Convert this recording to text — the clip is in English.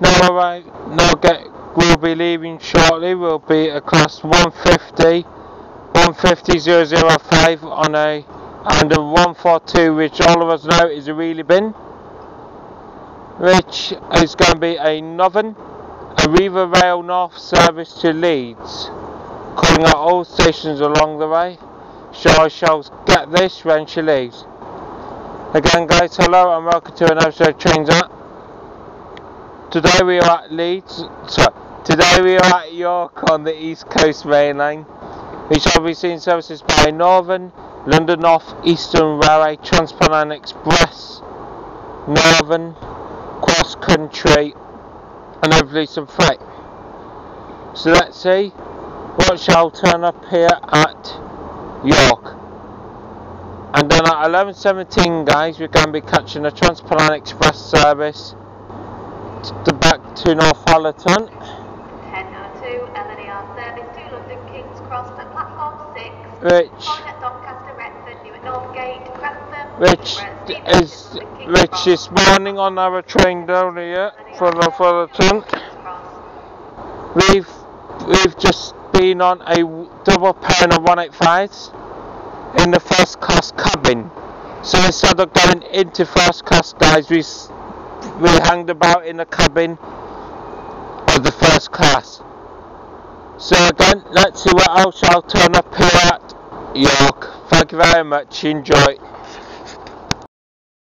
Now, right, now get, we'll be leaving shortly. We'll be across 150, 150 005 on a and a 142, which all of us know is a wheelie bin, which is going to be a Northern, Arriva Rail North service to Leeds, calling at all stations along the way. So I shall get this when she leaves. Again, guys, hello and welcome to another episode of Trains Out. Today we are at Leeds. So, today we are at York on the East Coast Main Line. We shall be seeing services by Northern, London North Eastern Railway, Transpennine Express, Northern, Cross Country, and hopefully some freight. So let's see what shall turn up here at York. And then at 11.17 guys we're going to be catching a Transpennine Express service to back to Northallerton. 1002 LNER service to London King's Cross at platform 6. Which at Doncaster, Retford, Newark Northgate, which is which this morning on our train down here for Northallerton we've we've just been on a double pair of 185s in the first class cabin. So instead of going into first class guys we we hanged about in the cabin of the first class. So again, let's see what else I'll turn up here at York. Thank you very much. Enjoy.